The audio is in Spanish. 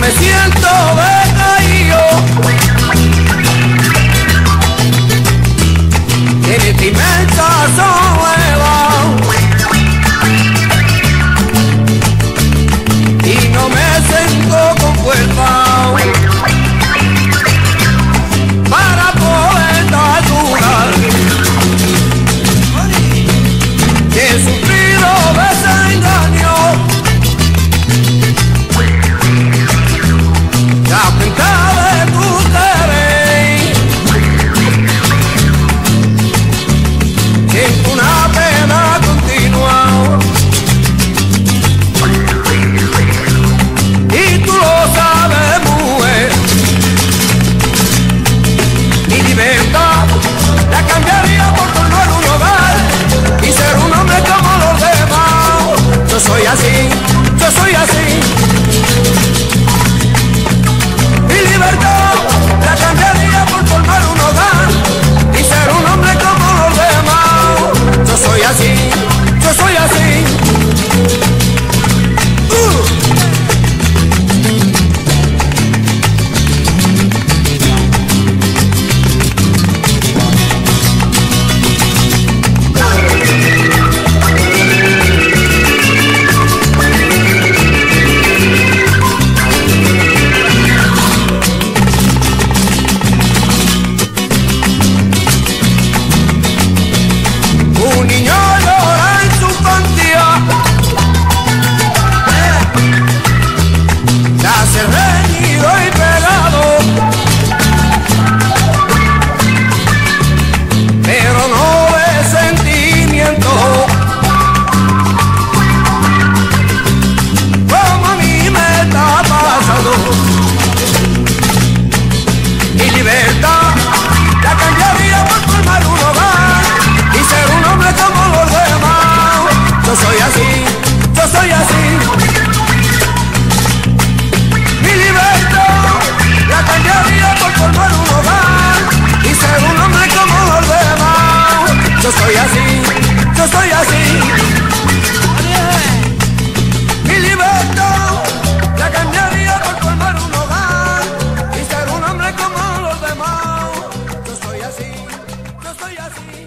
me siento decaído. De ti me Yo soy así, yo soy así. Mi libertad la cambiaría por formar un hogar y ser un hombre como los demás. Yo soy así, yo soy así.